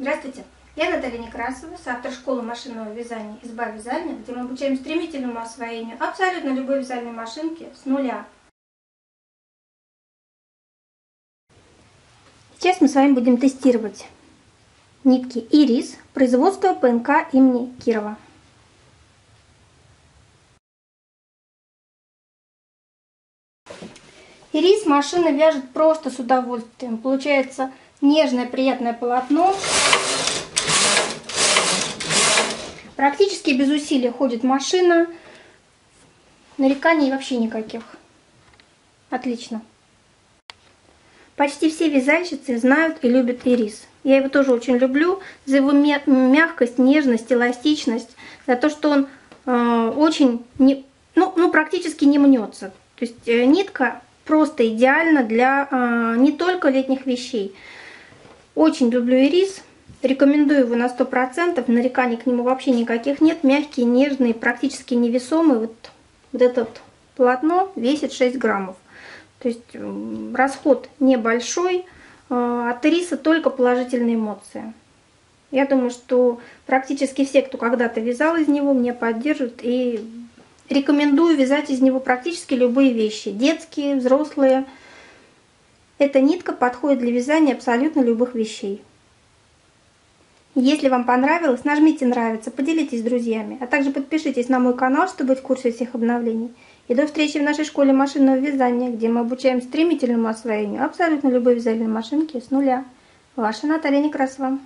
Здравствуйте, я Наталья Некрасова, автор школы машинного вязания «Изба вязания», где мы обучаем стремительному освоению абсолютно любой вязальной машинки с нуля. Сейчас мы с вами будем тестировать нитки «Ирис» производства ПНК имени Кирова. Ирис машина вяжет просто с удовольствием. Получается нежное приятное полотно. Практически без усилий ходит машина. Нареканий вообще никаких. Отлично. Почти все вязальщицы знают и любят ирис. Я его тоже очень люблю за его мягкость, нежность, эластичность, за то, что он э, очень, не, ну, ну, практически не мнется. То есть э, нитка просто идеальна для э, не только летних вещей. Очень люблю ирис. Рекомендую его на 100%. Нареканий к нему вообще никаких нет. Мягкий, нежный, практически невесомый. Вот, вот это полотно весит 6 граммов. То есть расход небольшой. А, от ириса только положительные эмоции. Я думаю, что практически все, кто когда-то вязал из него, меня поддержат. И рекомендую вязать из него практически любые вещи. Детские, взрослые. Эта нитка подходит для вязания абсолютно любых вещей. Если вам понравилось, нажмите нравится, поделитесь с друзьями, а также подпишитесь на мой канал, чтобы быть в курсе всех обновлений. И до встречи в нашей школе машинного вязания, где мы обучаем стремительному освоению абсолютно любой вязальной машинки с нуля. Ваша Наталья Некрасова.